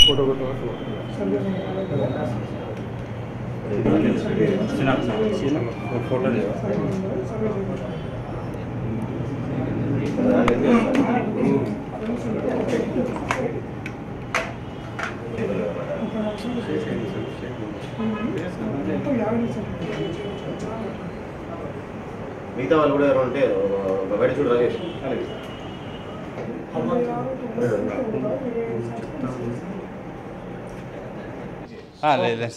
Photo photo మిగతా వాళ్ళు కూడా ఎవరు ఉంటే ఒక బయట చూడు రాజేష్. Ah, le, le.